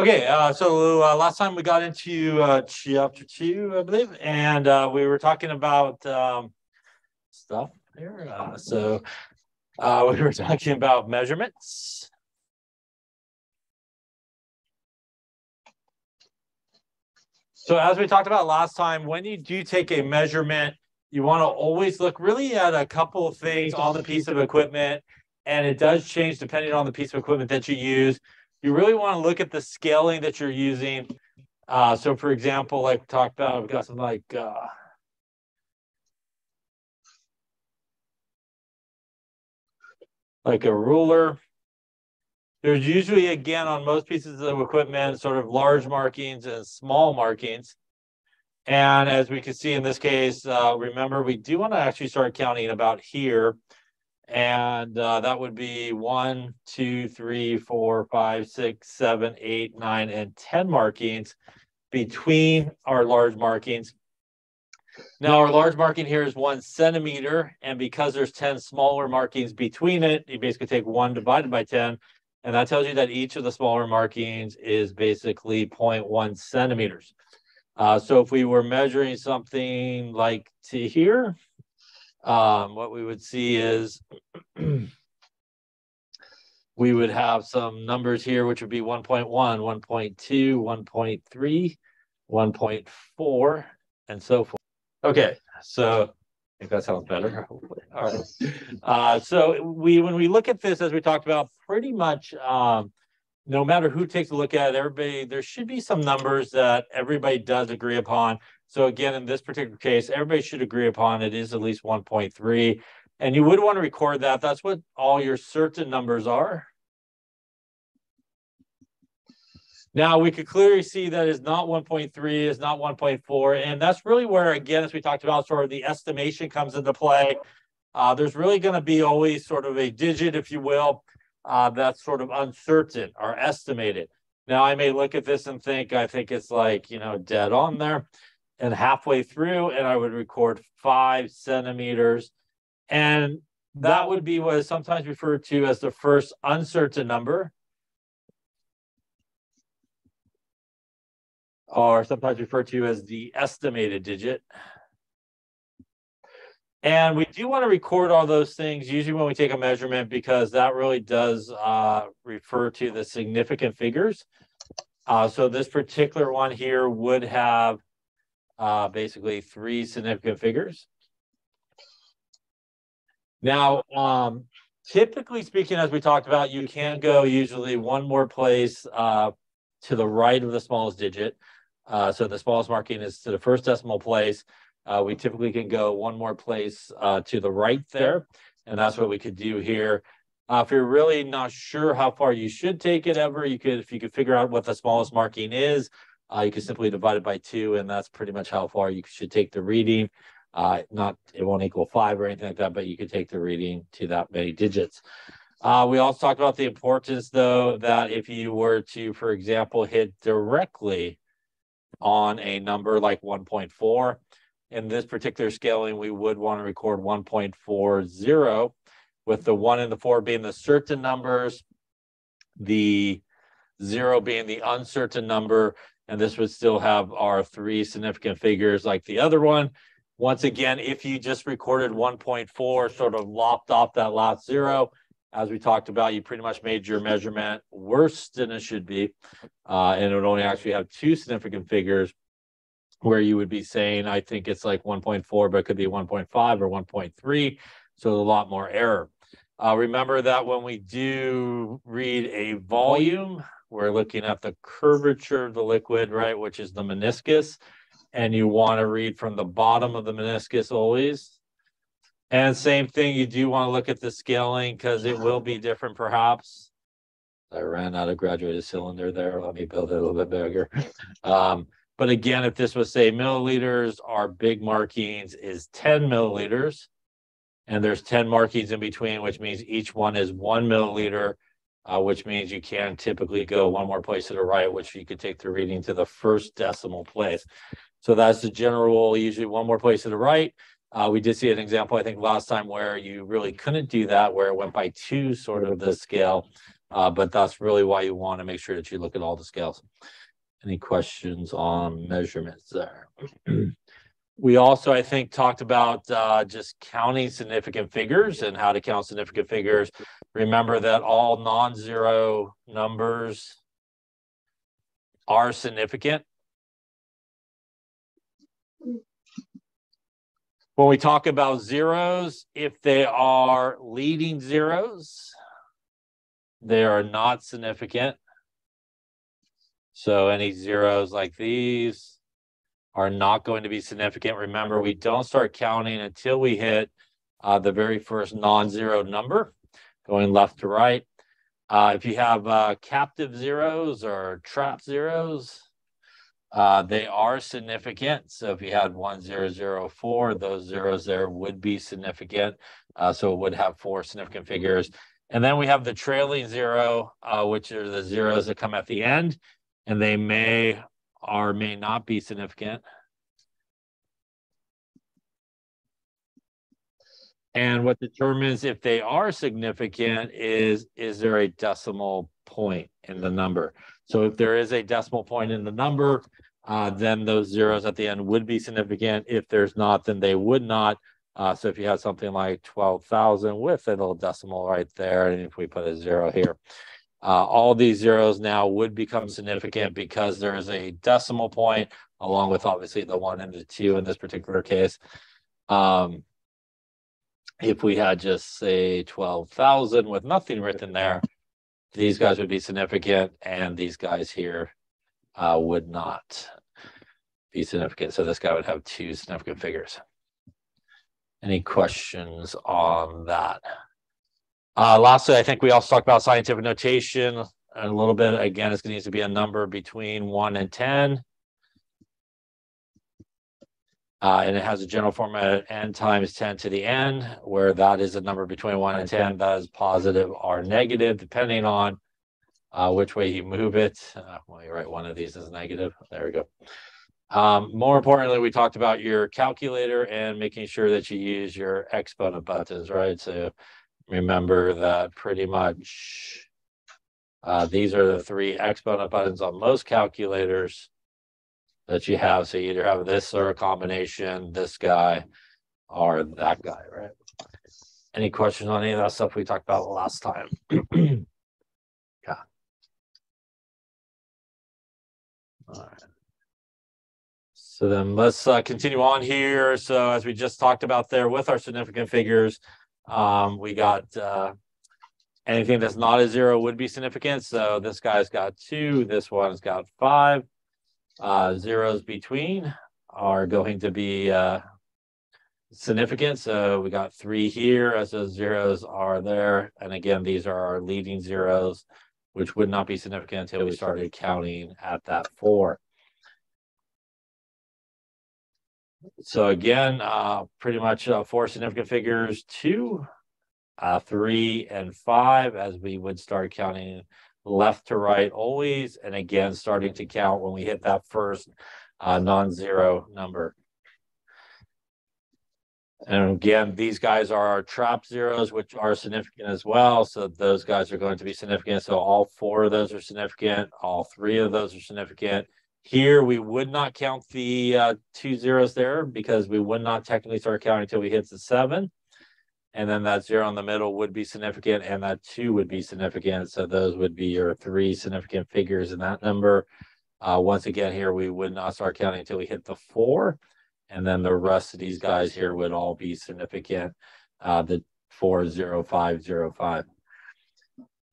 Okay, uh, so uh, last time we got into uh, chapter two, I believe, and uh, we were talking about um, stuff here. Uh, so uh, we were talking about measurements. So as we talked about last time, when you do take a measurement, you want to always look really at a couple of things on the piece of equipment, and it does change depending on the piece of equipment that you use. You really want to look at the scaling that you're using. Uh, so for example, like talked about, we've got something like uh, like a ruler. There's usually, again, on most pieces of equipment, sort of large markings and small markings. And as we can see in this case, uh, remember, we do want to actually start counting about here. And uh, that would be one, two, three, four, five, six, seven, eight, nine, and 10 markings between our large markings. Now our large marking here is one centimeter, and because there's 10 smaller markings between it, you basically take one divided by 10, and that tells you that each of the smaller markings is basically 0.1 centimeters. Uh, so if we were measuring something like to here, um, what we would see is we would have some numbers here, which would be 1.1, 1.2, 1.3, 1.4, and so forth. Okay, so I think that sounds better. Hopefully. All right. Uh, so we, when we look at this, as we talked about, pretty much, um, no matter who takes a look at it, everybody, there should be some numbers that everybody does agree upon. So again, in this particular case, everybody should agree upon it is at least 1.3. And you would want to record that. That's what all your certain numbers are. Now we could clearly see that is not 1.3, is not 1.4. And that's really where, again, as we talked about, sort of the estimation comes into play. Uh, there's really going to be always sort of a digit, if you will, uh, that's sort of uncertain or estimated. Now I may look at this and think, I think it's like, you know, dead on there. And halfway through, and I would record five centimeters. And that would be what is sometimes referred to as the first uncertain number. or sometimes referred to as the estimated digit. And we do want to record all those things usually when we take a measurement because that really does uh, refer to the significant figures. Uh, so this particular one here would have uh, basically three significant figures. Now, um, typically speaking, as we talked about, you can go usually one more place uh, to the right of the smallest digit. Uh, so the smallest marking is to the first decimal place. Uh, we typically can go one more place uh, to the right there, and that's what we could do here. Uh, if you're really not sure how far you should take it ever, you could, if you could figure out what the smallest marking is, uh, you could simply divide it by two, and that's pretty much how far you should take the reading. Uh, not, it won't equal five or anything like that, but you could take the reading to that many digits. Uh, we also talked about the importance, though, that if you were to, for example, hit directly on a number like 1.4. In this particular scaling, we would want to record 1.40 with the one and the four being the certain numbers, the zero being the uncertain number, and this would still have our three significant figures like the other one. Once again, if you just recorded 1.4, sort of lopped off that last zero, as we talked about, you pretty much made your measurement worse than it should be. Uh, and it would only actually have two significant figures where you would be saying, I think it's like 1.4, but it could be 1.5 or 1.3. So a lot more error. Uh, remember that when we do read a volume, we're looking at the curvature of the liquid, right, which is the meniscus. And you want to read from the bottom of the meniscus always. And same thing, you do want to look at the scaling because it will be different perhaps. I ran out of graduated cylinder there. Let me build it a little bit bigger. Um, but again, if this was say milliliters, our big markings is 10 milliliters. And there's 10 markings in between, which means each one is one milliliter, uh, which means you can typically go one more place to the right, which you could take the reading to the first decimal place. So that's the general rule, usually one more place to the right. Uh, we did see an example, I think, last time where you really couldn't do that, where it went by two sort of the scale. Uh, but that's really why you want to make sure that you look at all the scales. Any questions on measurements there? we also, I think, talked about uh, just counting significant figures and how to count significant figures. Remember that all non-zero numbers are significant. When we talk about zeros, if they are leading zeros, they are not significant. So any zeros like these are not going to be significant. Remember, we don't start counting until we hit uh, the very first non-zero number, going left to right. Uh, if you have uh, captive zeros or trap zeros, uh, they are significant. So if you had 1004, those zeros there would be significant. Uh, so it would have four significant figures. And then we have the trailing zero, uh, which are the zeros that come at the end, and they may or may not be significant. And what determines if they are significant is, is there a decimal point in the number? So if there is a decimal point in the number, uh, then those zeros at the end would be significant. If there's not, then they would not. Uh, so if you have something like 12,000 with a little decimal right there, and if we put a zero here, uh, all these zeros now would become significant because there is a decimal point along with obviously the one and the two in this particular case. Um, if we had just say 12,000 with nothing written there, these guys would be significant and these guys here uh, would not be significant. So this guy would have two significant figures. Any questions on that? Uh, lastly, I think we also talked about scientific notation a little bit. Again, it's going to need to be a number between 1 and 10. Uh, and it has a general format n times 10 to the n, where that is a number between 1 and 10 that is positive or negative, depending on uh, which way you move it. Uh, well, you write one of these as negative. There we go. Um, more importantly, we talked about your calculator and making sure that you use your exponent buttons, right? So remember that pretty much uh, these are the three exponent buttons on most calculators that you have. So you either have this or a combination, this guy or that guy, right? Any questions on any of that stuff we talked about last time? yeah. All right. So then let's uh, continue on here. So as we just talked about there with our significant figures, um, we got uh, anything that's not a zero would be significant. So this guy's got two, this one's got five. Uh, zeros between are going to be uh, significant. So we got three here as those zeros are there. And again, these are our leading zeros, which would not be significant until we started counting at that four. So again, uh, pretty much uh, four significant figures, two, uh, three, and five, as we would start counting left to right always. And again, starting to count when we hit that first uh, non-zero number. And again, these guys are our trap zeros, which are significant as well. So those guys are going to be significant. So all four of those are significant. All three of those are significant. Here, we would not count the uh, two zeros there because we would not technically start counting until we hit the seven. And then that zero in the middle would be significant and that two would be significant. So those would be your three significant figures in that number. Uh, once again, here we would not start counting until we hit the four. And then the rest of these guys here would all be significant. Uh, the four, zero, five, zero, five.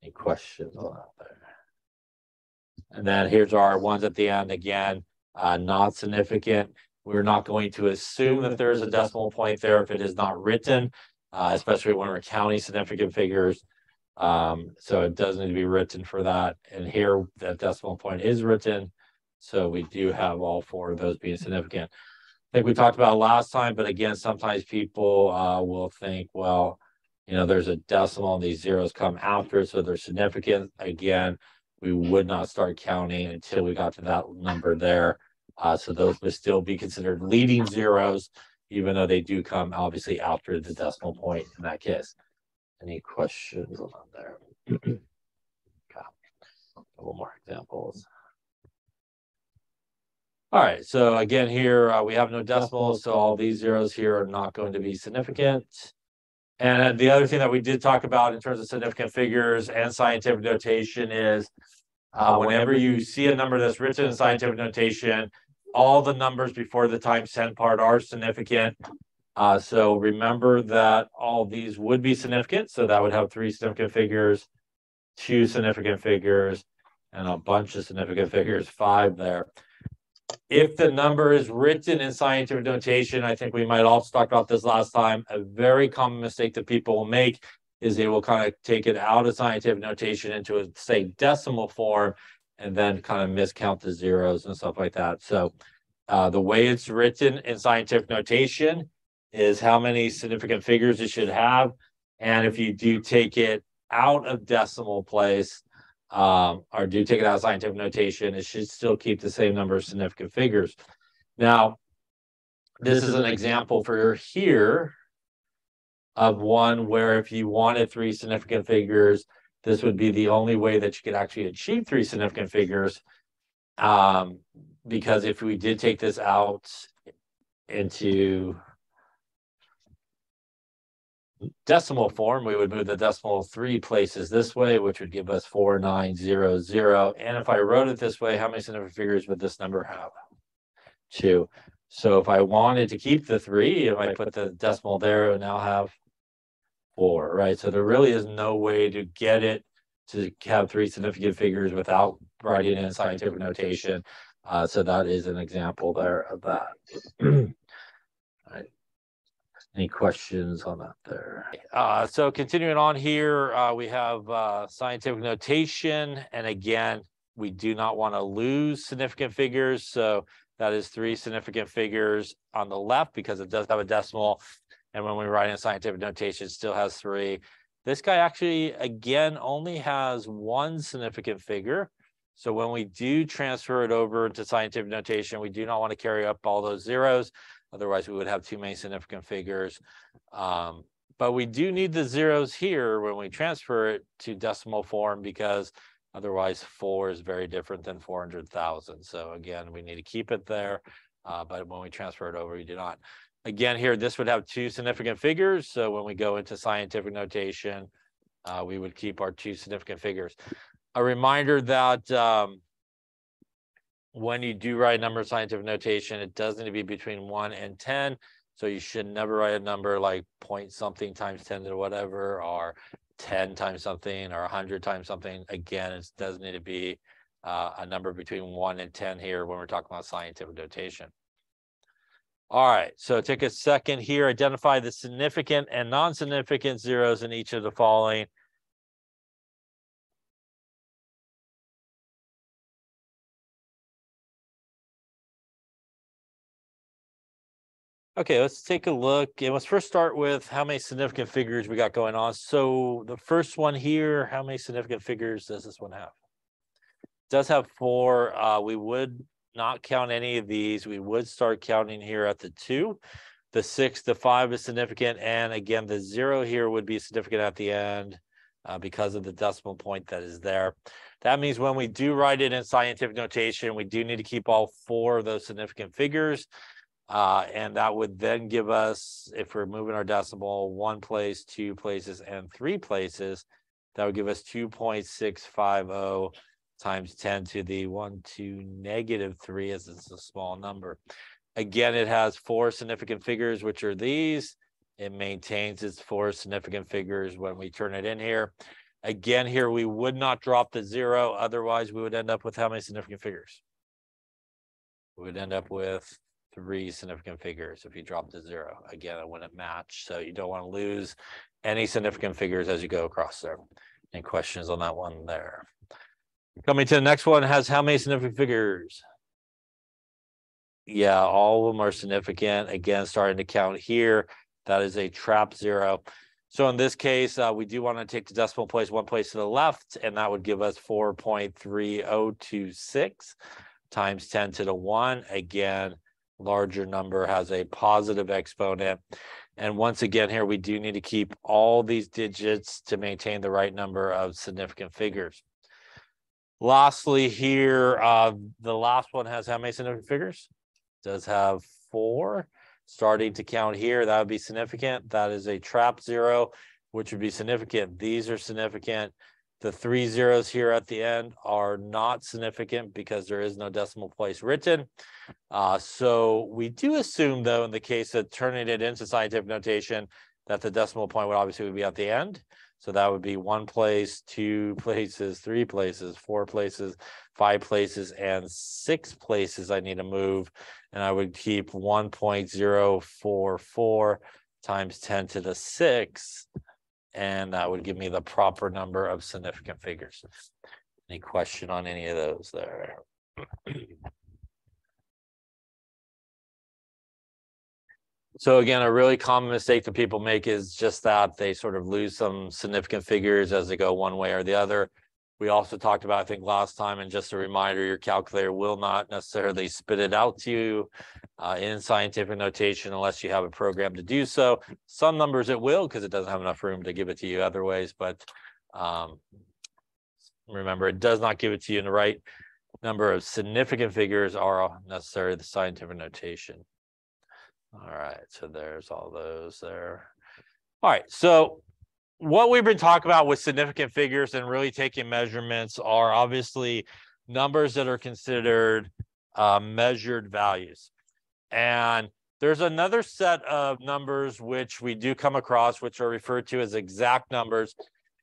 Any questions on that there? And then here's our ones at the end again, uh, not significant. We're not going to assume that there's a decimal point there if it is not written, uh, especially when we're counting significant figures. Um, so it does need to be written for that. And here the decimal point is written. So we do have all four of those being significant. I think we talked about last time, but again, sometimes people uh, will think, well, you know, there's a decimal and these zeros come after, so they're significant. Again, we would not start counting until we got to that number there. Uh, so those would still be considered leading zeros, even though they do come obviously after the decimal point in that case. Any questions on there? A couple more examples. All right, so again here, uh, we have no decimals, so all these zeros here are not going to be significant. And the other thing that we did talk about in terms of significant figures and scientific notation is uh, whenever you see a number that's written in scientific notation, all the numbers before the times 10 part are significant. Uh, so remember that all these would be significant. So that would have three significant figures, two significant figures, and a bunch of significant figures, five there if the number is written in scientific notation, I think we might also talk about this last time. A very common mistake that people will make is they will kind of take it out of scientific notation into a say decimal form and then kind of miscount the zeros and stuff like that. So uh, the way it's written in scientific notation is how many significant figures it should have. And if you do take it out of decimal place, um, or do take it out of scientific notation, it should still keep the same number of significant figures. Now, this is an example for here of one where if you wanted three significant figures, this would be the only way that you could actually achieve three significant figures. Um, because if we did take this out into decimal form, we would move the decimal three places this way, which would give us 4900. And if I wrote it this way, how many significant figures would this number have? Two. So if I wanted to keep the three, if I put the decimal there, it would now have four, right? So there really is no way to get it to have three significant figures without writing in scientific notation. Uh, so that is an example there of that. Any questions on that there? Uh, so continuing on here, uh, we have uh, scientific notation. And again, we do not want to lose significant figures. So that is three significant figures on the left because it does have a decimal. And when we write in scientific notation, it still has three. This guy actually, again, only has one significant figure. So when we do transfer it over to scientific notation, we do not want to carry up all those zeros. Otherwise, we would have too many significant figures. Um, but we do need the zeros here when we transfer it to decimal form because otherwise four is very different than 400,000. So again, we need to keep it there. Uh, but when we transfer it over, we do not. Again, here, this would have two significant figures. So when we go into scientific notation, uh, we would keep our two significant figures. A reminder that um, when you do write a number of scientific notation, it does need to be between one and 10. So you should never write a number like point something times 10 to whatever, or 10 times something, or 100 times something. Again, it does need to be uh, a number between one and 10 here when we're talking about scientific notation. All right, so take a second here, identify the significant and non-significant zeros in each of the following. Okay, let's take a look and let's first start with how many significant figures we got going on. So the first one here, how many significant figures does this one have? It does have four. Uh, we would not count any of these. We would start counting here at the two. The six, the five is significant. And again, the zero here would be significant at the end uh, because of the decimal point that is there. That means when we do write it in scientific notation, we do need to keep all four of those significant figures. Uh, and that would then give us, if we're moving our decimal one place, two places, and three places, that would give us 2.650 times 10 to the 1 to negative 3 as it's a small number. Again, it has four significant figures, which are these. It maintains its four significant figures when we turn it in here. Again, here we would not drop the zero. Otherwise, we would end up with how many significant figures? We would end up with three significant figures if you drop to zero. Again, it wouldn't match. So you don't want to lose any significant figures as you go across there. Any questions on that one there? Coming to the next one has how many significant figures? Yeah, all of them are significant. Again, starting to count here. That is a trap zero. So in this case, uh, we do want to take the decimal place one place to the left, and that would give us 4.3026 times 10 to the 1. Again, larger number has a positive exponent. And once again, here we do need to keep all these digits to maintain the right number of significant figures. Lastly, here, uh, the last one has how many significant figures? Does have four. Starting to count here, that would be significant. That is a trap zero, which would be significant. These are significant. The three zeros here at the end are not significant because there is no decimal place written. Uh, so we do assume, though, in the case of turning it into scientific notation, that the decimal point would obviously be at the end. So that would be one place, two places, three places, four places, five places, and six places I need to move. And I would keep 1.044 times 10 to the six. And that would give me the proper number of significant figures. Any question on any of those there? So again, a really common mistake that people make is just that they sort of lose some significant figures as they go one way or the other. We also talked about, I think last time, and just a reminder, your calculator will not necessarily spit it out to you uh, in scientific notation unless you have a program to do so. Some numbers it will because it doesn't have enough room to give it to you other ways, but um, remember, it does not give it to you in the right number of significant figures are necessary the scientific notation. All right, so there's all those there. All right, so what we've been talking about with significant figures and really taking measurements are obviously numbers that are considered uh, measured values. And there's another set of numbers which we do come across, which are referred to as exact numbers.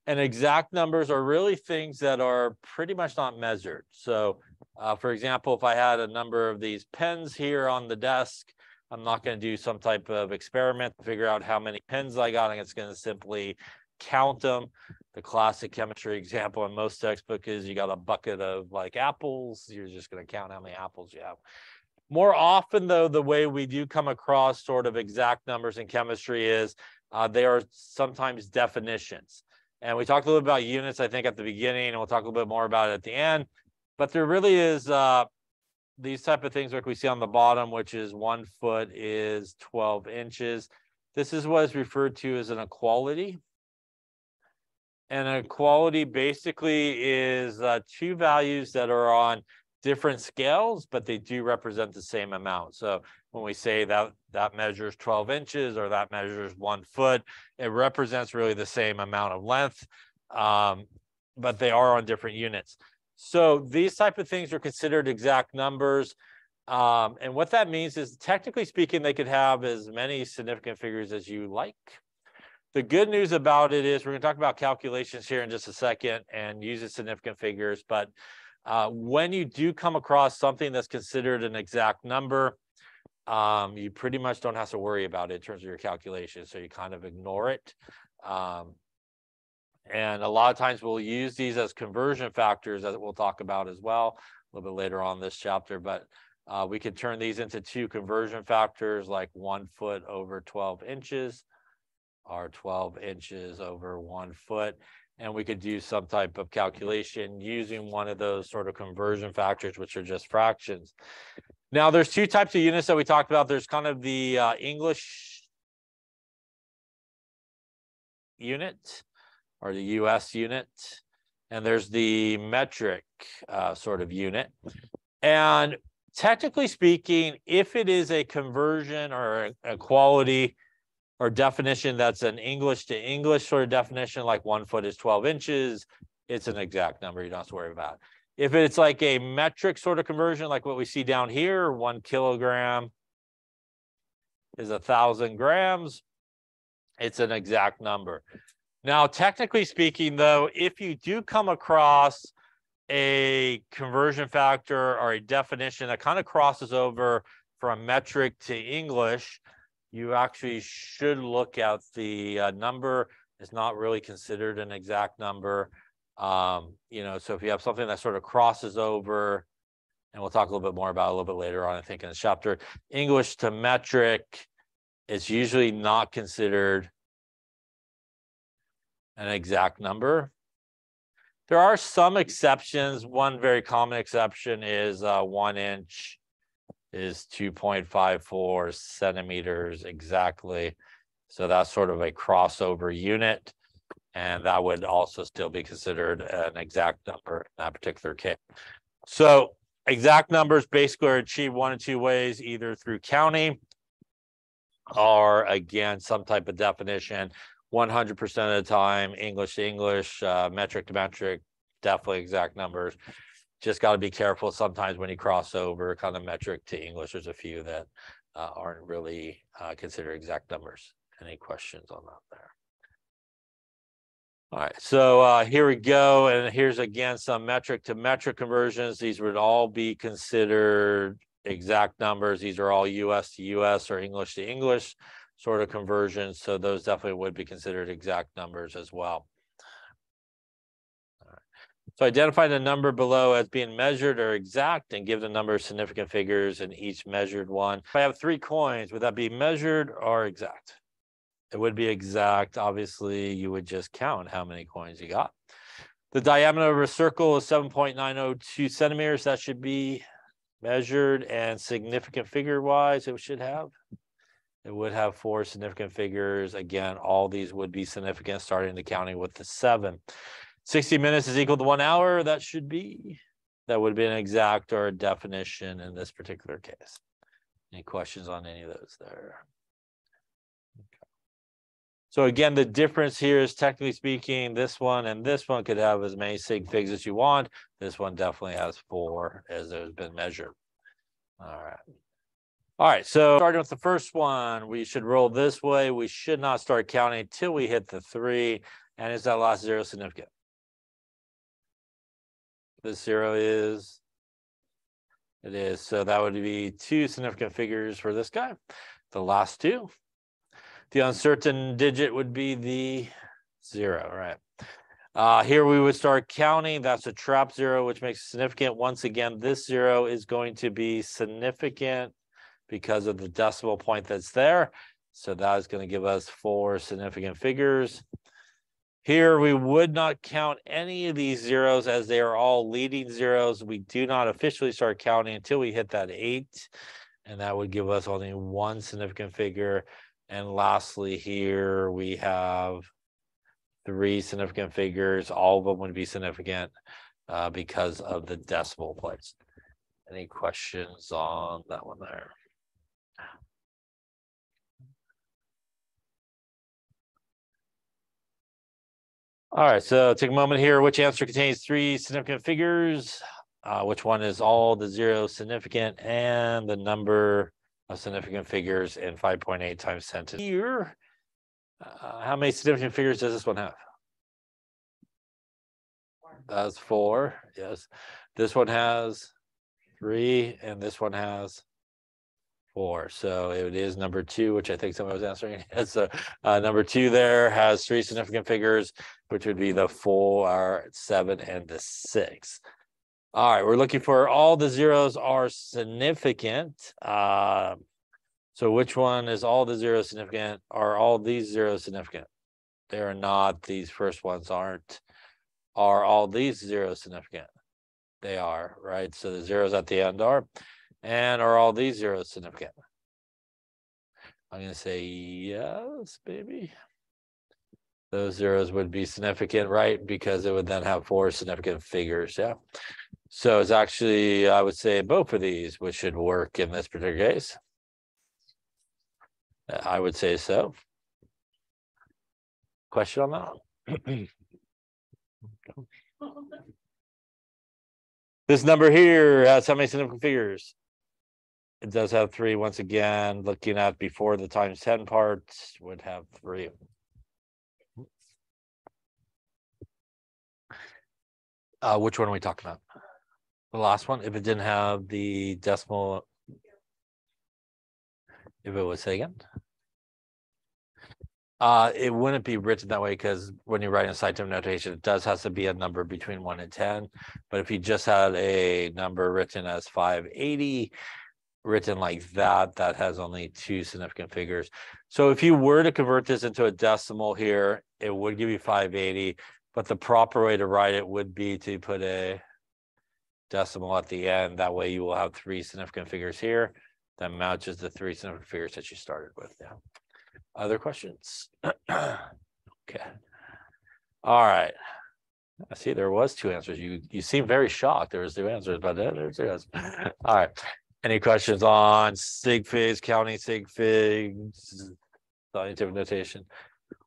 And exact numbers are really things that are pretty much not measured. So, uh, for example, if I had a number of these pens here on the desk, I'm not going to do some type of experiment to figure out how many pens I got. I'm just going to simply count them. The classic chemistry example in most textbook is you got a bucket of like apples. You're just going to count how many apples you have. More often, though, the way we do come across sort of exact numbers in chemistry is uh, they are sometimes definitions. And we talked a little about units, I think, at the beginning, and we'll talk a little bit more about it at the end. But there really is uh, these type of things like we see on the bottom, which is one foot is 12 inches. This is what is referred to as an equality. And an equality basically is uh, two values that are on different scales, but they do represent the same amount. So when we say that that measures 12 inches or that measures one foot, it represents really the same amount of length, um, but they are on different units. So these type of things are considered exact numbers. Um, and what that means is technically speaking, they could have as many significant figures as you like. The good news about it is we're going to talk about calculations here in just a second and use significant figures. But uh, when you do come across something that's considered an exact number, um, you pretty much don't have to worry about it in terms of your calculations. So you kind of ignore it. Um, and a lot of times we'll use these as conversion factors that we'll talk about as well a little bit later on this chapter. But uh, we can turn these into two conversion factors like one foot over 12 inches or 12 inches over one foot. And we could do some type of calculation using one of those sort of conversion factors, which are just fractions. Now, there's two types of units that we talked about. There's kind of the uh, English unit or the US unit, and there's the metric uh, sort of unit. And technically speaking, if it is a conversion or a quality or definition that's an English to English sort of definition, like one foot is 12 inches, it's an exact number. You don't have to worry about. If it's like a metric sort of conversion, like what we see down here, one kilogram is a thousand grams, it's an exact number. Now, technically speaking, though, if you do come across a conversion factor or a definition that kind of crosses over from metric to English, you actually should look at the uh, number. It's not really considered an exact number. Um, you know, so if you have something that sort of crosses over, and we'll talk a little bit more about a little bit later on, I think in the chapter, English to metric, it's usually not considered an exact number. There are some exceptions. One very common exception is uh, one inch is 2.54 centimeters exactly. So that's sort of a crossover unit. And that would also still be considered an exact number in that particular case. So exact numbers basically are achieved one of two ways, either through counting or again, some type of definition, one hundred percent of the time, English to English, uh, metric to metric, definitely exact numbers. Just got to be careful sometimes when you cross over kind of metric to English. There's a few that uh, aren't really uh, considered exact numbers. Any questions on that there? All right, so uh, here we go. And here's again some metric to metric conversions. These would all be considered exact numbers. These are all US to US or English to English sort of conversions. So those definitely would be considered exact numbers as well. So identify the number below as being measured or exact and give the number of significant figures in each measured one. If I have three coins, would that be measured or exact? It would be exact. Obviously, you would just count how many coins you got. The diameter of a circle is 7.902 centimeters. That should be measured and significant figure wise, it should have. It would have four significant figures. Again, all these would be significant, starting the counting with the seven. 60 minutes is equal to one hour. That should be, that would be an exact or a definition in this particular case. Any questions on any of those there? So again, the difference here is technically speaking, this one and this one could have as many sig figs as you want. This one definitely has four as it has been measured. All right. All right, so starting with the first one, we should roll this way. We should not start counting until we hit the three. And is that last zero significant? This zero is, it is. So that would be two significant figures for this guy. The last two. The uncertain digit would be the zero, right? Uh, here we would start counting. That's a trap zero, which makes significant. Once again, this zero is going to be significant because of the decimal point that's there. So that is going to give us four significant figures. Here, we would not count any of these zeros as they are all leading zeros. We do not officially start counting until we hit that eight, and that would give us only one significant figure. And lastly, here we have three significant figures. All of them would be significant uh, because of the decimal place. Any questions on that one there? All right, so take a moment here. Which answer contains three significant figures? Uh, which one is all the zero significant and the number of significant figures in 5.8 times 10 to here. Uh, how many significant figures does this one have? That's four. Yes. This one has three, and this one has four. So it is number two, which I think someone was answering. so uh, number two there has three significant figures, which would be the four, seven, and the six. All right, we're looking for all the zeros are significant. Uh, so which one is all the zeros significant? Are all these zeros significant? They are not. These first ones aren't. Are all these zeros significant? They are, right? So the zeros at the end are. And are all these zeros significant? I'm going to say yes, baby those zeros would be significant, right? Because it would then have four significant figures. Yeah. So it's actually, I would say both of these, which should work in this particular case. Uh, I would say so. Question on that? this number here has how many significant figures? It does have three. Once again, looking at before the times 10 parts would have three. Uh, which one are we talking about? The last one, if it didn't have the decimal. If it was, again? Uh, it wouldn't be written that way because when you write in scientific notation, it does has to be a number between one and 10. But if you just had a number written as 580, written like that, that has only two significant figures. So if you were to convert this into a decimal here, it would give you 580. But the proper way to write it would be to put a decimal at the end. That way you will have three significant figures here that matches the three significant figures that you started with. Yeah. Other questions? okay. All right. I see there was two answers. You you seem very shocked. There was two answers, but there's two answers. All right. Any questions on sig figs, counting sig figs, scientific notation?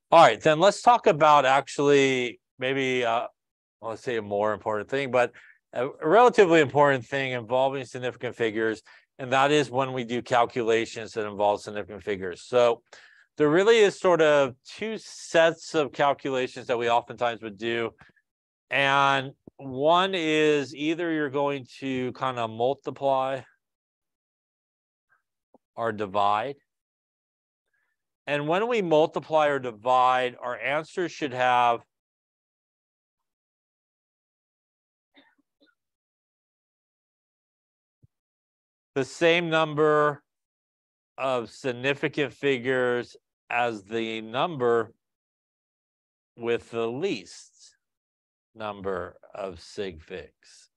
All right, then let's talk about actually maybe uh, let's say a more important thing, but a relatively important thing involving significant figures, and that is when we do calculations that involve significant figures. So there really is sort of two sets of calculations that we oftentimes would do. And one is either you're going to kind of multiply or divide. And when we multiply or divide, our answer should have the same number of significant figures as the number with the least number of sig figs.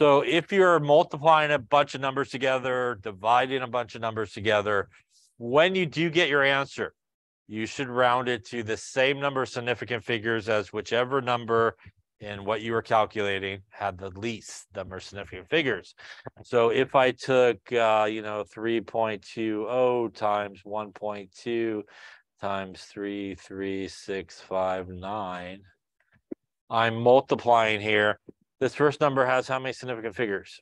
So if you're multiplying a bunch of numbers together, dividing a bunch of numbers together, when you do get your answer, you should round it to the same number of significant figures as whichever number in what you were calculating had the least number of significant figures. So if I took, uh, you know, 3.20 times 1.2 times 33659, I'm multiplying here. This first number has how many significant figures?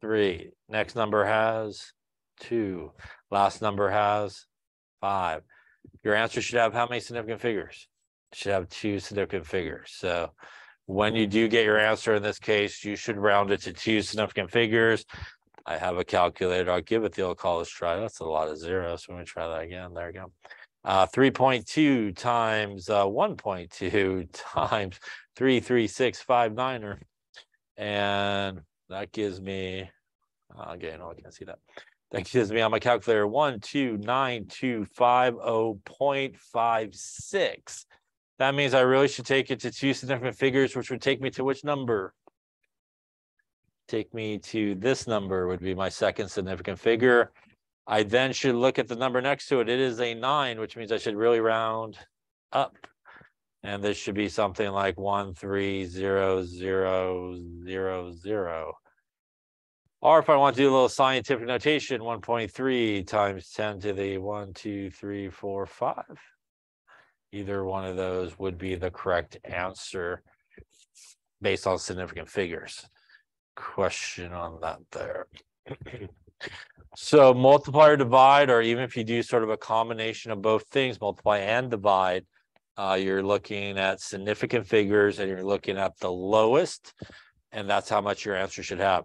Three. Next number has two. Last number has five. Your answer should have how many significant figures? should have two significant figures. So when you do hmm. get your answer in this case, you should round it to two significant figures. I have a calculator. I'll give it the old college try. That's a lot of zeros. So let me try that again. There we go. Uh, 3.2 times uh, 1.2 times 33659er. And that gives me, uh, again, oh, I can't see that. That gives me on my calculator 129250.56. That means I really should take it to two significant figures, which would take me to which number? Take me to this number would be my second significant figure. I then should look at the number next to it. It is a nine, which means I should really round up. And this should be something like one, three, zero, zero, zero, zero. Or if I want to do a little scientific notation, 1.3 times 10 to the one, two, three, four, five. Either one of those would be the correct answer based on significant figures. Question on that there. so multiply or divide, or even if you do sort of a combination of both things, multiply and divide, uh, you're looking at significant figures and you're looking at the lowest, and that's how much your answer should have.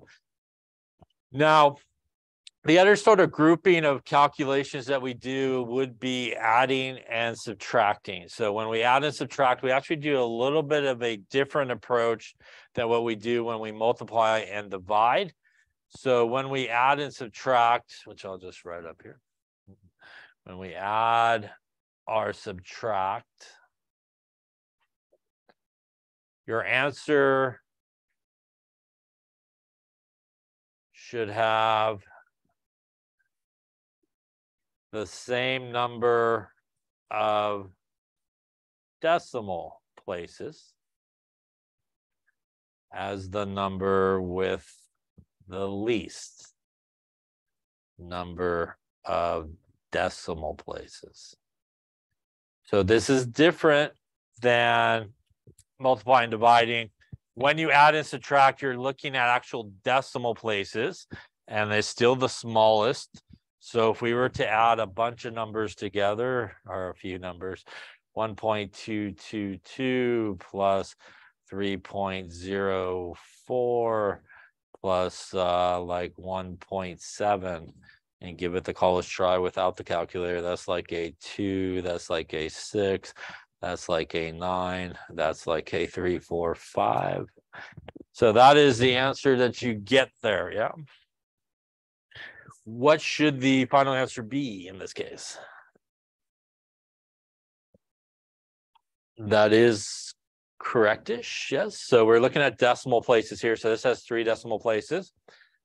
Now, the other sort of grouping of calculations that we do would be adding and subtracting. So when we add and subtract, we actually do a little bit of a different approach than what we do when we multiply and divide. So when we add and subtract, which I'll just write up here. When we add or subtract, your answer should have the same number of decimal places as the number with the least number of decimal places. So this is different than multiplying dividing. When you add and subtract, you're looking at actual decimal places, and they're still the smallest. So if we were to add a bunch of numbers together, or a few numbers, 1.222 plus 3.04 plus uh, like 1.7 and give it the college try without the calculator. That's like a two, that's like a six, that's like a nine, that's like a three, four, five. So that is the answer that you get there. Yeah what should the final answer be in this case? That is correctish, yes. So we're looking at decimal places here. So this has three decimal places.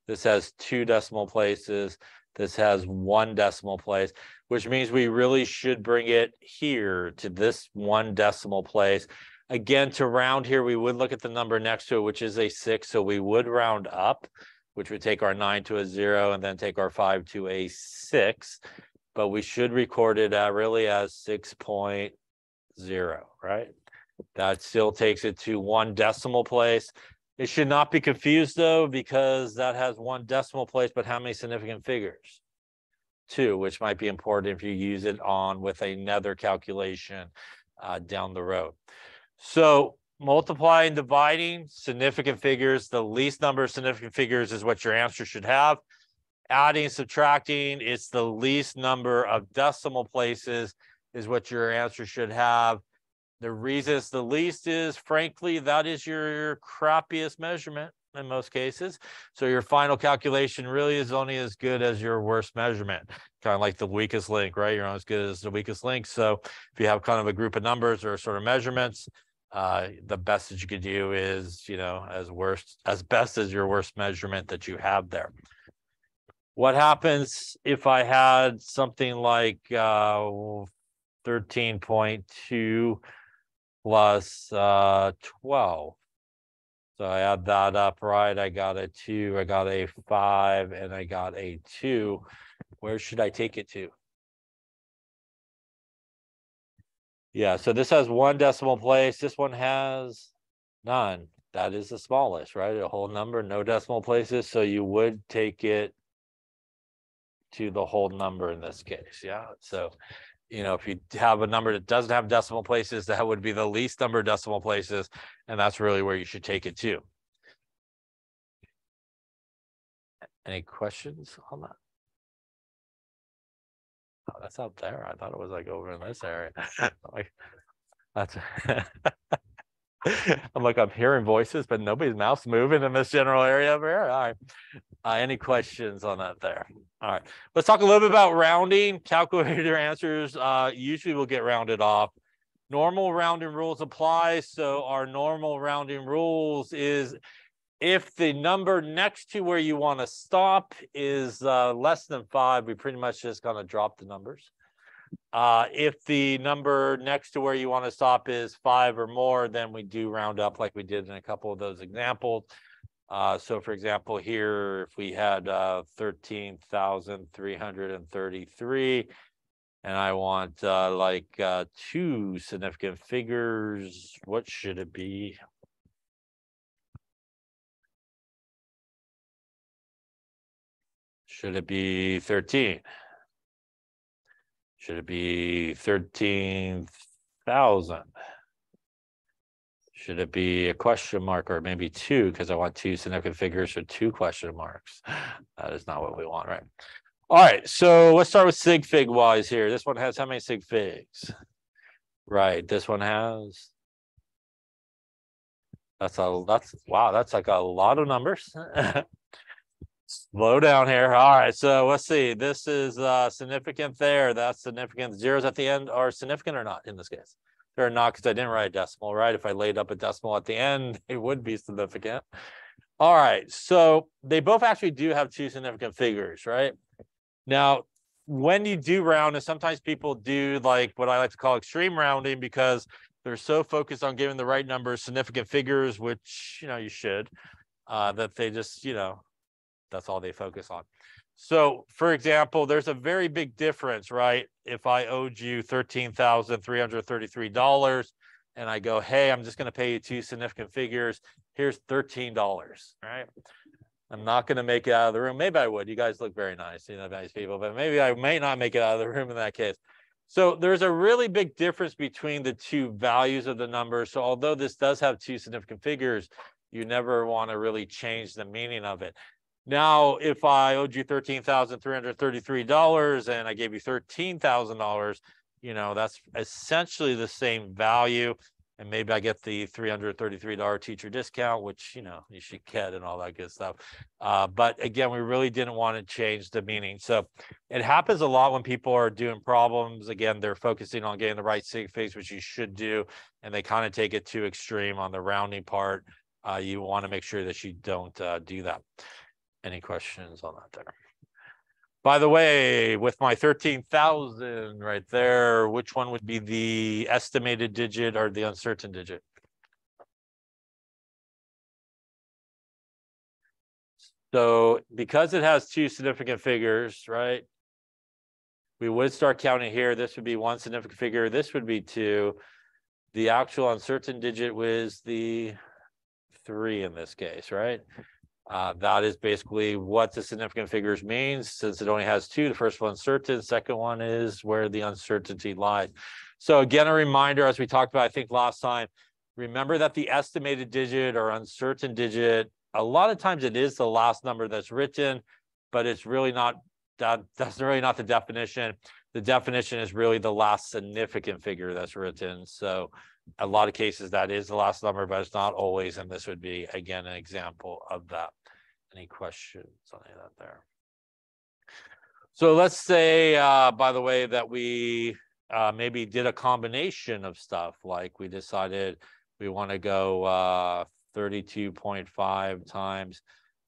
This has two decimal places. This has one decimal place, which means we really should bring it here to this one decimal place. Again, to round here, we would look at the number next to it, which is a six. So we would round up, which would take our nine to a zero and then take our five to a six. But we should record it uh, really as 6.0, right? That still takes it to one decimal place. It should not be confused though, because that has one decimal place, but how many significant figures? Two, which might be important if you use it on with another calculation uh, down the road. So multiplying, dividing significant figures, the least number of significant figures is what your answer should have. Adding, subtracting, it's the least number of decimal places is what your answer should have. The reason it's the least is, frankly, that is your crappiest measurement in most cases. So your final calculation really is only as good as your worst measurement, kind of like the weakest link, right? You're not as good as the weakest link. So if you have kind of a group of numbers or sort of measurements, uh, the best that you could do is, you know, as worst, as best as your worst measurement that you have there. What happens if I had something like uh, 13.2 plus uh, 12. So I add that up, right? I got a two, I got a five, and I got a two. Where should I take it to? Yeah, so this has one decimal place. This one has none. That is the smallest, right? A whole number, no decimal places. So you would take it to the whole number in this case. Yeah. So you know, if you have a number that doesn't have decimal places, that would be the least number of decimal places, and that's really where you should take it to. Any questions on that? Oh, that's out there. I thought it was like over in this area. like that's I'm like I'm hearing voices, but nobody's mouth's moving in this general area over here. All right. Uh, any questions on that there? All right. Let's talk a little bit about rounding. Calculator answers uh, usually will get rounded off. Normal rounding rules apply. So our normal rounding rules is if the number next to where you want to stop is uh, less than five, we pretty much just going to drop the numbers. Uh, if the number next to where you want to stop is five or more, then we do round up like we did in a couple of those examples. Uh, so for example, here, if we had uh, 13,333, and I want uh, like uh, two significant figures, what should it be? Should it be 13? Should it be thirteen thousand? Should it be a question mark or maybe two? Because I want two significant figures or two question marks. That is not what we want, right? All right, so let's start with sig fig wise here. This one has how many sig figs? Right, this one has. That's a that's wow, that's like a lot of numbers. Slow down here. All right, so let's see. This is uh, significant there. That's significant. Zeros at the end are significant or not in this case? They're not because I didn't write a decimal, right? If I laid up a decimal at the end, it would be significant. All right, so they both actually do have two significant figures, right? Now, when you do round, and sometimes people do like what I like to call extreme rounding because they're so focused on giving the right number of significant figures, which, you know, you should, uh, that they just, you know, that's all they focus on. So, for example, there's a very big difference, right? If I owed you $13,333 and I go, hey, I'm just going to pay you two significant figures. Here's $13, right? I'm not going to make it out of the room. Maybe I would. You guys look very nice, you know, nice people, but maybe I may not make it out of the room in that case. So there's a really big difference between the two values of the number. So although this does have two significant figures, you never want to really change the meaning of it. Now, if I owed you thirteen thousand three hundred thirty-three dollars and I gave you thirteen thousand dollars, you know that's essentially the same value. And maybe I get the three hundred thirty-three dollar teacher discount, which you know you should get and all that good stuff. Uh, but again, we really didn't want to change the meaning. So it happens a lot when people are doing problems. Again, they're focusing on getting the right sig figs, which you should do, and they kind of take it too extreme on the rounding part. Uh, you want to make sure that you don't uh, do that. Any questions on that there? By the way, with my thirteen thousand right there, which one would be the estimated digit or the uncertain digit? So because it has two significant figures, right? We would start counting here. This would be one significant figure. This would be two. The actual uncertain digit was the three in this case, right? Uh, that is basically what the significant figures means. Since it only has two, the first one certain, second one is where the uncertainty lies. So again, a reminder, as we talked about, I think last time, remember that the estimated digit or uncertain digit, a lot of times it is the last number that's written, but it's really not that that's really not the definition. The definition is really the last significant figure that's written. So a lot of cases that is the last number, but it's not always. And this would be again an example of that. Any questions on any of that there? So let's say, uh, by the way, that we uh, maybe did a combination of stuff, like we decided we want to go uh, 32.5 times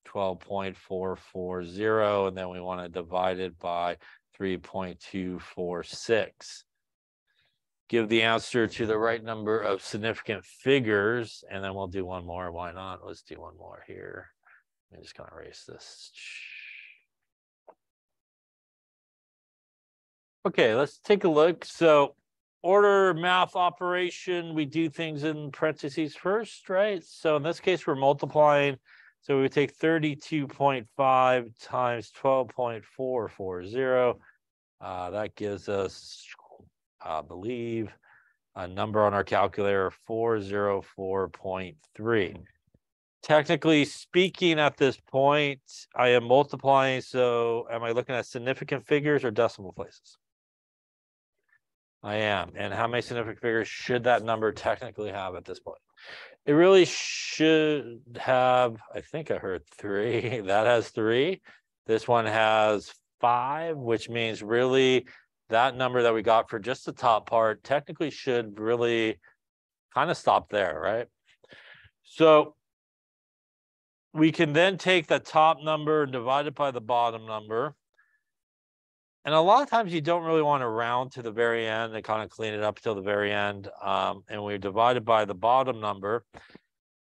12.440, and then we want to divide it by 3.246. Give the answer to the right number of significant figures, and then we'll do one more. Why not? Let's do one more here. Me just kind of erase this. Okay, let's take a look. So order math operation, we do things in parentheses first, right? So in this case, we're multiplying so we take 32.5 times 12.440. Uh, that gives us, I believe, a number on our calculator, 404.3. Technically speaking, at this point, I am multiplying. So am I looking at significant figures or decimal places? I am. And how many significant figures should that number technically have at this point? It really should have, I think I heard three. That has three. This one has five, which means really that number that we got for just the top part technically should really kind of stop there, right? So we can then take the top number and divide it by the bottom number. And a lot of times you don't really want to round to the very end and kind of clean it up till the very end. Um, and we divide it by the bottom number.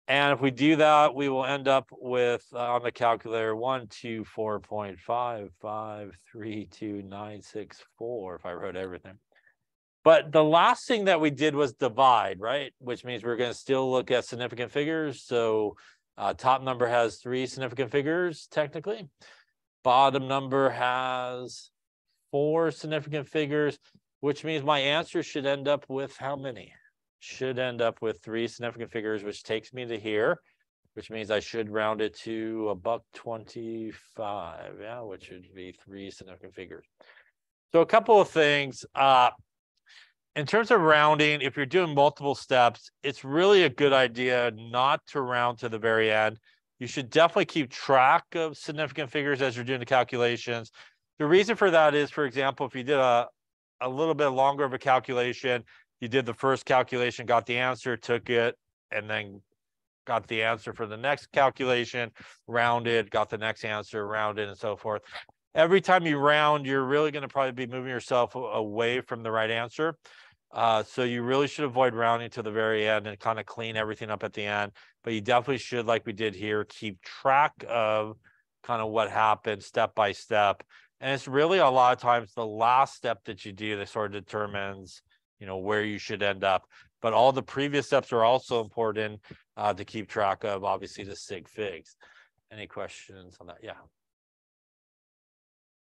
And if we do that, we will end up with uh, on the calculator one, two, four point five, five, three, two, nine, six, four, if I wrote everything. But the last thing that we did was divide, right? Which means we're going to still look at significant figures. So uh, top number has three significant figures, technically. Bottom number has four significant figures, which means my answer should end up with how many? Should end up with three significant figures, which takes me to here, which means I should round it to a buck 25, yeah, which would be three significant figures. So a couple of things. Uh, in terms of rounding, if you're doing multiple steps, it's really a good idea not to round to the very end. You should definitely keep track of significant figures as you're doing the calculations. The reason for that is, for example, if you did a, a little bit longer of a calculation, you did the first calculation, got the answer, took it, and then got the answer for the next calculation, rounded, got the next answer, rounded, and so forth. Every time you round, you're really going to probably be moving yourself away from the right answer. Uh, so you really should avoid rounding to the very end and kind of clean everything up at the end. But you definitely should, like we did here, keep track of kind of what happened step by step and it's really a lot of times the last step that you do that sort of determines, you know, where you should end up. But all the previous steps are also important uh, to keep track of, obviously, the sig figs. Any questions on that? Yeah.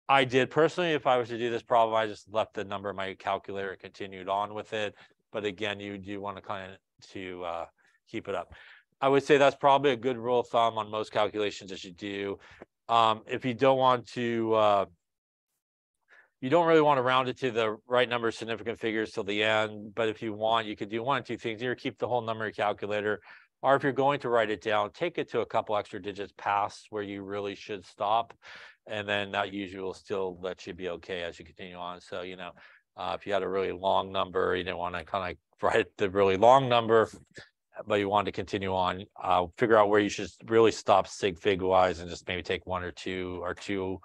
I did personally, if I was to do this problem, I just left the number in my calculator and continued on with it. But again, you do want to kind of to uh, keep it up. I would say that's probably a good rule of thumb on most calculations that you do. Um, if you don't want to, uh, you don't really want to round it to the right number of significant figures till the end. But if you want, you could do one or two things. Either keep the whole number in calculator, or if you're going to write it down, take it to a couple extra digits past where you really should stop. And then that usually will still let you be okay as you continue on. So, you know, uh, if you had a really long number, you didn't want to kind of write the really long number, but you want to continue on, uh, figure out where you should really stop sig fig wise and just maybe take one or two or two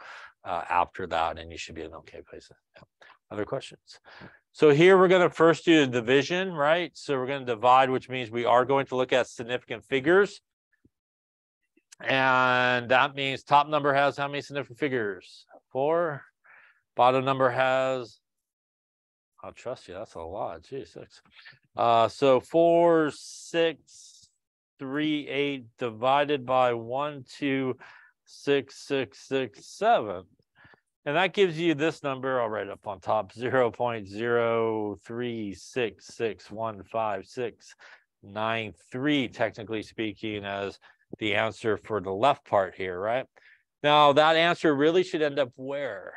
uh, after that, and you should be in okay place. Yeah. Other questions? So here we're going to first do the division, right? So we're going to divide, which means we are going to look at significant figures. And that means top number has how many significant figures? Four. Bottom number has, I'll trust you, that's a lot. Geez, six. Uh, so four, six, three, eight divided by one, two, six, six, six, seven. And that gives you this number, I'll write up on top, 0 0.036615693, technically speaking, as the answer for the left part here, right? Now, that answer really should end up where?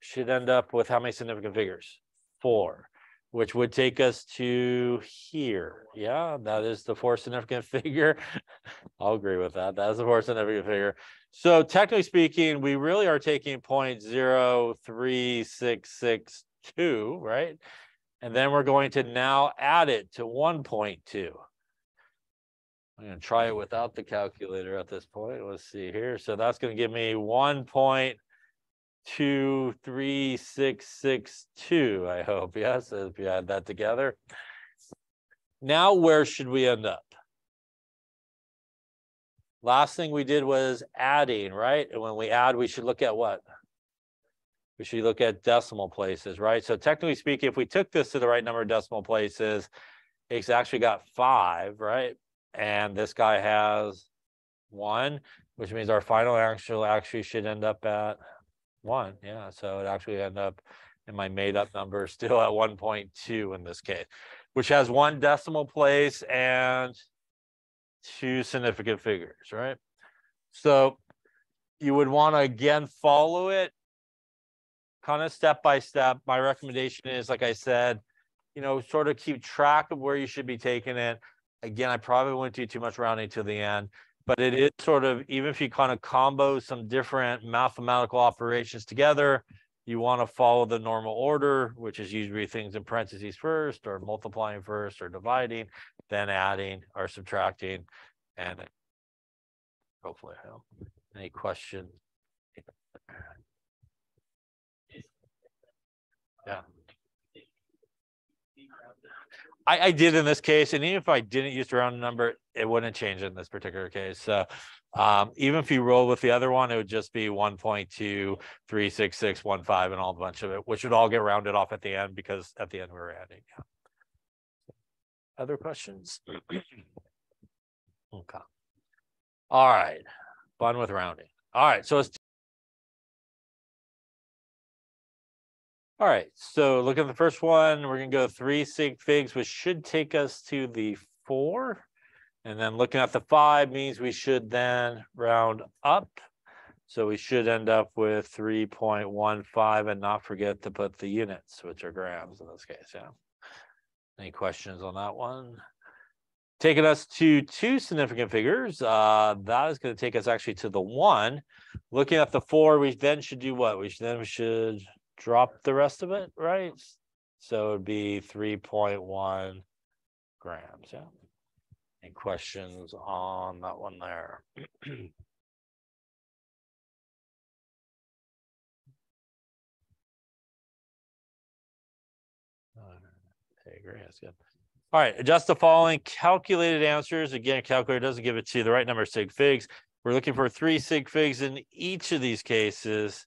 Should end up with how many significant figures? Four which would take us to here. Yeah, that is the fourth significant figure. I'll agree with that. That's the fourth significant figure. So technically speaking, we really are taking point zero three six six two, right? And then we're going to now add it to 1.2. I'm going to try it without the calculator at this point. Let's see here. So that's going to give me 1 two, three, six, six, two, I hope. Yes, if you add that together. Now, where should we end up? Last thing we did was adding, right? And when we add, we should look at what? We should look at decimal places, right? So technically speaking, if we took this to the right number of decimal places, it's actually got five, right? And this guy has one, which means our final answer actually should end up at one, yeah, so it actually ended up in my made up number still at one point two in this case, which has one decimal place and two significant figures, right? So you would want to again follow it kind of step by step. My recommendation is, like I said, you know, sort of keep track of where you should be taking it. Again, I probably wouldn't do too much rounding to the end but it is sort of even if you kind of combo some different mathematical operations together you want to follow the normal order which is usually things in parentheses first or multiplying first or dividing then adding or subtracting and hopefully help any questions. Yeah I, I did in this case, and even if I didn't use the round number, it wouldn't change in this particular case. So um, even if you roll with the other one, it would just be 1.2366615 and all a bunch of it, which would all get rounded off at the end because at the end we were adding. Yeah. Other questions? okay. All right. Fun with rounding. All right. So it's All right, so look at the first one. We're gonna go three sig figs, which should take us to the four. And then looking at the five means we should then round up. So we should end up with 3.15 and not forget to put the units, which are grams in this case, yeah. Any questions on that one? Taking us to two significant figures, uh, that is going to take us actually to the one. Looking at the four, we then should do what? We should then we should drop the rest of it, right? So it'd be 3.1 grams. Yeah. Any questions on that one there? Okay, great. That's good. All right, adjust the following calculated answers. Again, calculator doesn't give it to you the right number of sig figs. We're looking for three sig figs in each of these cases.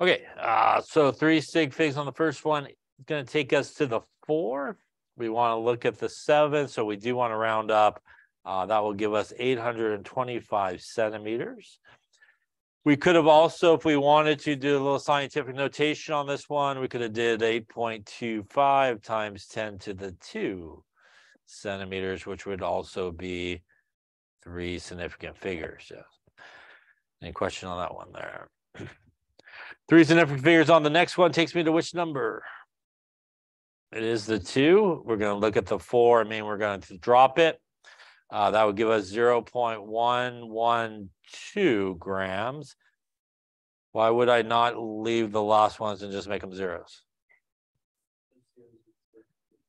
Okay, uh, so three sig figs on the first one. It's going to take us to the four. We want to look at the seven, so we do want to round up. Uh, that will give us 825 centimeters. We could have also, if we wanted to do a little scientific notation on this one, we could have did 8.25 times 10 to the 2 centimeters, which would also be three significant figures. Yeah. Any question on that one there? Three significant figures on the next one takes me to which number? It is the two. We're going to look at the four. I mean, we're going to drop it. Uh, that would give us 0 0.112 grams. Why would I not leave the last ones and just make them zeros?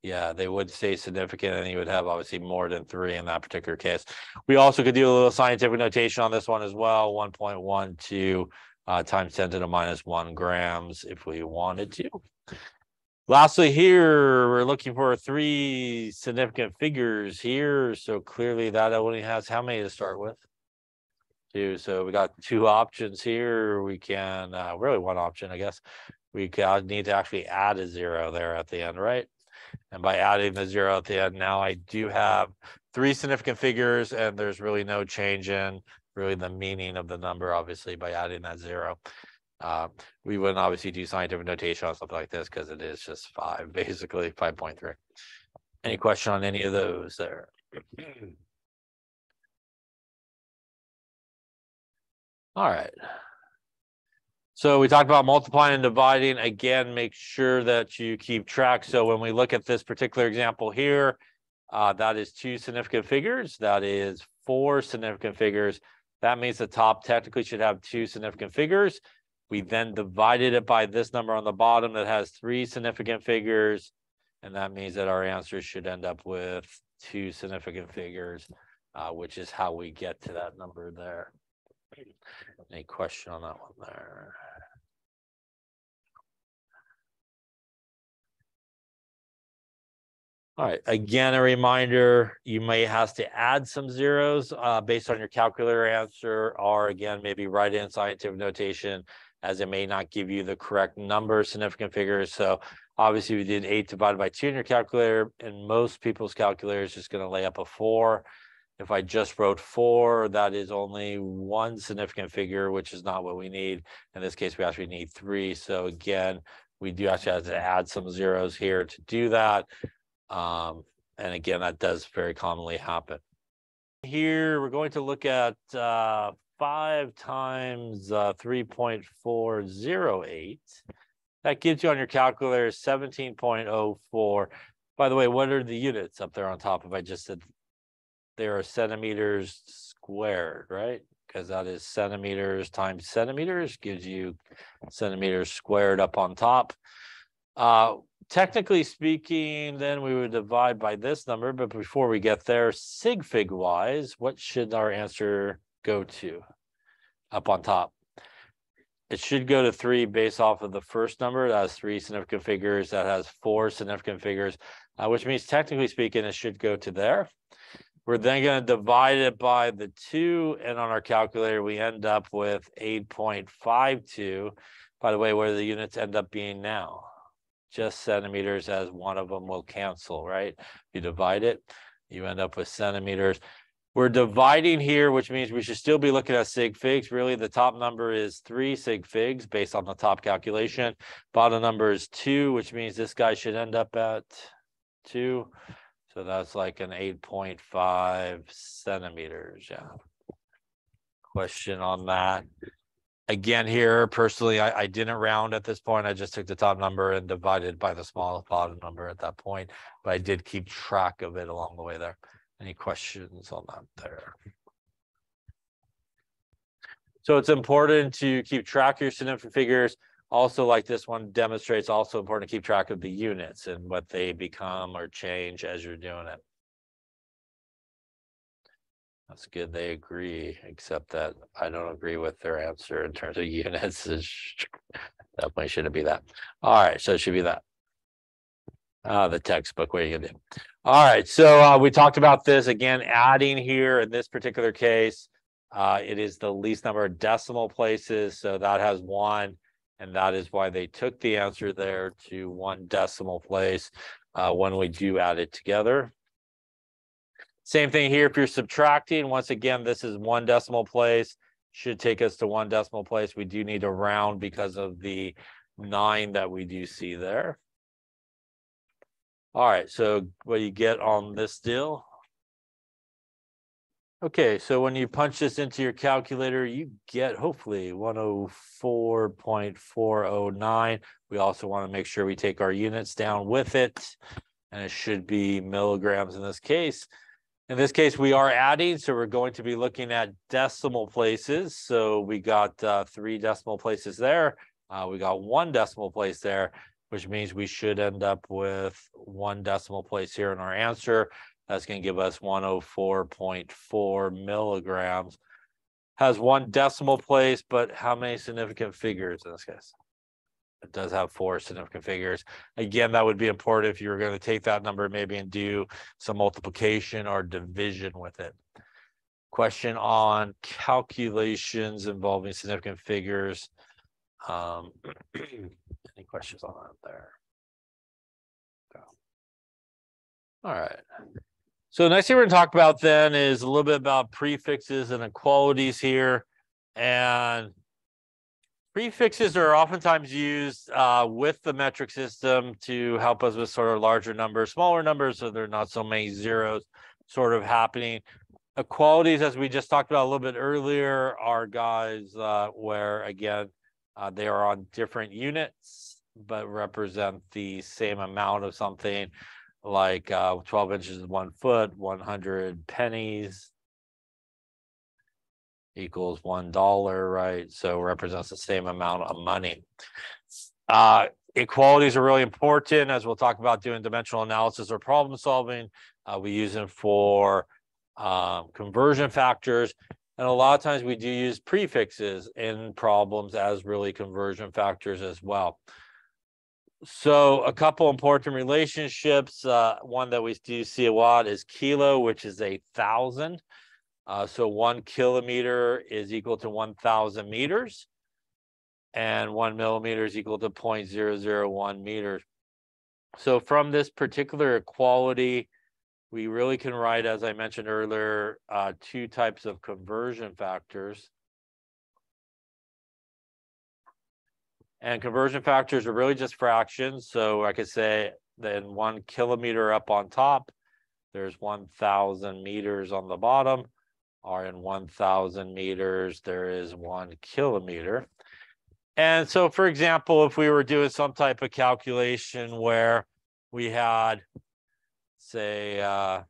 Yeah, they would say significant and you would have obviously more than three in that particular case. We also could do a little scientific notation on this one as well, one point one two uh, times ten to the minus one grams if we wanted to. Lastly, here we're looking for three significant figures here. So clearly that only has how many to start with? Two. So we got two options here. We can uh, really one option, I guess. We need to actually add a zero there at the end, right? And by adding the zero at the end, now I do have three significant figures and there's really no change in really the meaning of the number, obviously, by adding that zero. Uh, we wouldn't obviously do scientific notation on something like this because it is just five, basically five point three. Any question on any of those there? All right. So we talked about multiplying and dividing. Again, make sure that you keep track. So when we look at this particular example here, uh, that is two significant figures. That is four significant figures. That means the top technically should have two significant figures. We then divided it by this number on the bottom that has three significant figures. And that means that our answer should end up with two significant figures, uh, which is how we get to that number there. Any question on that one there? All right, again, a reminder, you may have to add some zeros uh, based on your calculator answer, or again, maybe write in scientific notation as it may not give you the correct number significant figures. So obviously we did eight divided by two in your calculator and most people's calculator is just going to lay up a four. If I just wrote four, that is only one significant figure, which is not what we need. In this case, we actually need three. So again, we do actually have to add some zeros here to do that. Um, and again, that does very commonly happen. Here, we're going to look at uh, 5 times uh, 3.408. That gives you on your calculator 17.04. By the way, what are the units up there on top if I just said they are centimeters squared, right? Because that is centimeters times centimeters gives you centimeters squared up on top. Uh, technically speaking, then we would divide by this number, but before we get there, sig fig wise, what should our answer go to up on top? It should go to three based off of the first number. That has three significant figures. That has four significant figures, uh, which means technically speaking, it should go to there. We're then going to divide it by the two. And on our calculator, we end up with 8.52. By the way, where the units end up being now? Just centimeters as one of them will cancel, right? If You divide it, you end up with centimeters. We're dividing here, which means we should still be looking at sig figs. Really, the top number is three sig figs based on the top calculation. Bottom number is two, which means this guy should end up at two. So that's like an 8.5 centimeters. Yeah. Question on that again here personally I, I didn't round at this point. I just took the top number and divided by the smallest bottom number at that point but i did keep track of it along the way there. Any questions on that there? So it's important to keep track of your significant figures. Also like this one demonstrates also important to keep track of the units and what they become or change as you're doing it that's good. They agree, except that I don't agree with their answer in terms of units. Definitely shouldn't be that. All right, so it should be that. Uh, the textbook, what are you gonna do? All right, so uh, we talked about this again, adding here in this particular case, uh, it is the least number of decimal places. So that has one, and that is why they took the answer there to one decimal place uh, when we do add it together. Same thing here, if you're subtracting, once again, this is one decimal place, should take us to one decimal place. We do need to round because of the nine that we do see there. All right, so what do you get on this deal? Okay, so when you punch this into your calculator, you get hopefully 104.409. We also want to make sure we take our units down with it, and it should be milligrams in this case. In this case, we are adding, so we're going to be looking at decimal places. So we got uh, three decimal places there. Uh, we got one decimal place there. which means we should end up with one decimal place here in our answer. That's going to give us 104.4 milligrams. Has one decimal place, but how many significant figures in this case? It does have four significant figures. Again, that would be important if you were going to take that number maybe and do some multiplication or division with it. Question on calculations involving significant figures. Um, any questions on that there? All right. So the next thing we're going to talk about then is a little bit about prefixes and equalities here. And prefixes are oftentimes used uh, with the metric system to help us with sort of larger numbers, smaller numbers, so there are not so many zeros sort of happening. Equalities, as we just talked about a little bit earlier, are guys uh, where, again, uh, they are on different units, but represent the same amount of something like uh, 12 inches is one foot, 100 pennies equals one dollar, right? So represents the same amount of money. Uh, equalities are really important as we'll talk about doing dimensional analysis or problem solving. Uh, we use them for um, conversion factors. And a lot of times we do use prefixes in problems as really conversion factors as well. So a couple important relationships. Uh, one that we do see a lot is kilo, which is a thousand. Uh, so one kilometer is equal to 1,000 meters, and one millimeter is equal to 0.001 meters. So from this particular equality, we really can write, as I mentioned earlier, uh, two types of conversion factors. And conversion factors are really just fractions. So I could say then one kilometer up on top, there's 1,000 meters on the bottom, or in 1,000 meters, there is one kilometer. And so, for example, if we were doing some type of calculation where we had, say, uh,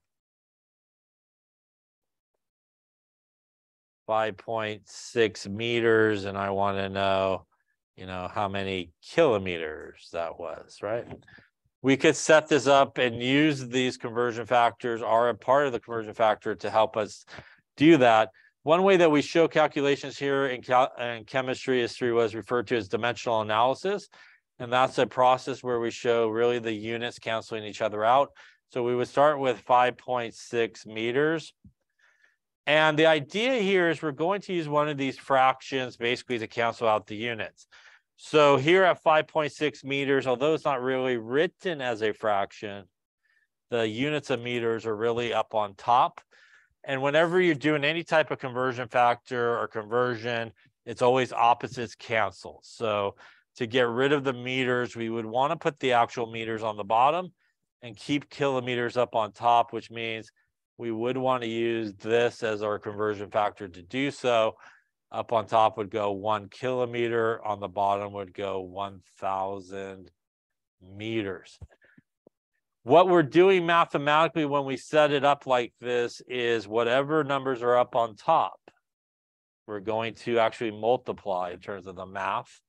5.6 meters, and I want to know you know, how many kilometers that was, right? We could set this up and use these conversion factors are a part of the conversion factor to help us do that. One way that we show calculations here in, cal in chemistry is through what is referred to as dimensional analysis. And that's a process where we show really the units canceling each other out. So we would start with 5.6 meters. And the idea here is we're going to use one of these fractions basically to cancel out the units. So here at 5.6 meters, although it's not really written as a fraction, the units of meters are really up on top. And whenever you're doing any type of conversion factor or conversion, it's always opposites cancel. So to get rid of the meters, we would want to put the actual meters on the bottom and keep kilometers up on top, which means we would want to use this as our conversion factor to do so. Up on top would go one kilometer, on the bottom would go 1,000 meters. What we're doing mathematically when we set it up like this is whatever numbers are up on top, we're going to actually multiply in terms of the math.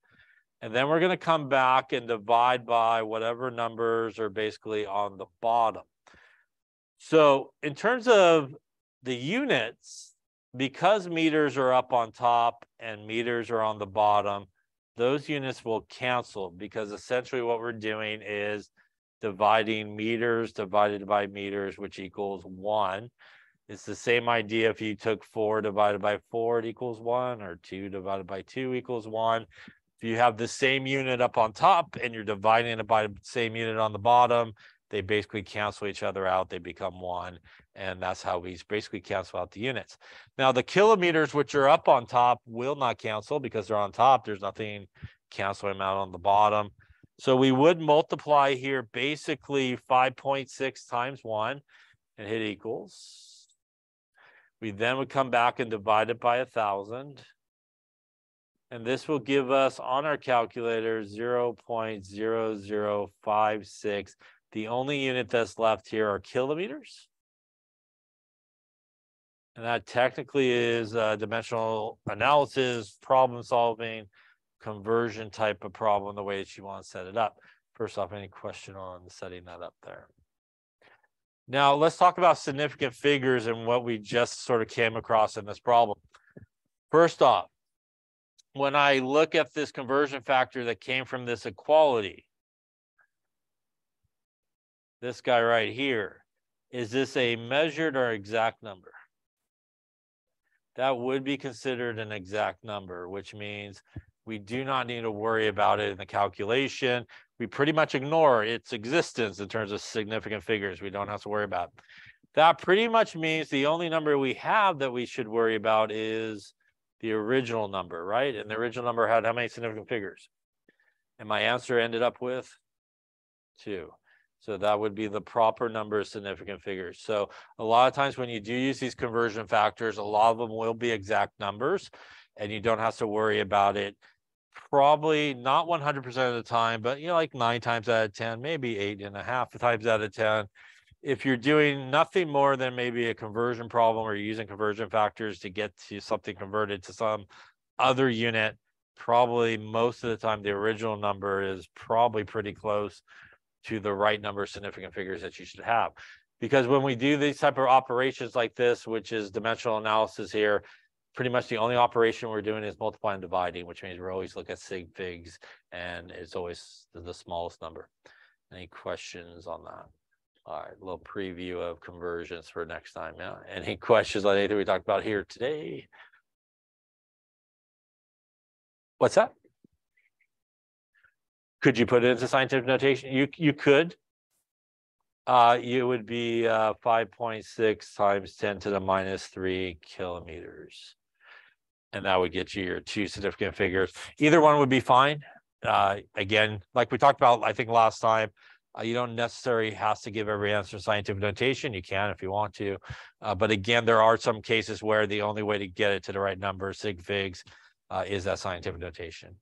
And then we're going to come back and divide by whatever numbers are basically on the bottom. So in terms of the units, because meters are up on top and meters are on the bottom, those units will cancel because essentially what we're doing is dividing meters divided by meters, which equals one. It's the same idea if you took four divided by four, it equals one, or two divided by two equals one. If you have the same unit up on top and you're dividing it by the same unit on the bottom, they basically cancel each other out. They become one. And that's how we basically cancel out the units. Now, the kilometers, which are up on top, will not cancel because they're on top. There's nothing canceling out on the bottom. So we would multiply here basically 5.6 times 1 and hit equals. We then would come back and divide it by a 1,000. And this will give us on our calculator 0.0056 the only unit that's left here are kilometers. And that technically is a dimensional analysis, problem solving, conversion type of problem, the way that you want to set it up. First off, any question on setting that up there? Now, let's talk about significant figures and what we just sort of came across in this problem. First off, when I look at this conversion factor that came from this equality, this guy right here, is this a measured or exact number? That would be considered an exact number, which means we do not need to worry about it in the calculation. We pretty much ignore its existence in terms of significant figures. We don't have to worry about. That pretty much means the only number we have that we should worry about is the original number, right? And the original number had how many significant figures? And my answer ended up with two. So that would be the proper number of significant figures. So a lot of times when you do use these conversion factors, a lot of them will be exact numbers and you don't have to worry about it. Probably not 100% of the time, but you know, like nine times out of 10, maybe eight and a half times out of 10. If you're doing nothing more than maybe a conversion problem or using conversion factors to get to something converted to some other unit, probably most of the time the original number is probably pretty close to the right number of significant figures that you should have. Because when we do these type of operations like this, which is dimensional analysis here, pretty much the only operation we're doing is multiplying and dividing, which means we're always looking at sig figs and it's always the, smallest number. Any questions on that? All right, a little preview of conversions for next time. Yeah. Any questions on anything we talked about here today? What's that? Could you put it into scientific notation? You you could. Uh, you would be uh, 5.6 times 10 to the minus 3 kilometers. And that would get you your two significant figures. Either one would be fine. Uh, again, like we talked about, I think last time, uh, you don't necessarily have to give every answer scientific notation. You can if you want to. Uh, but again, there are some cases where the only way to get it to the right number, sig figs, uh, is that scientific notation.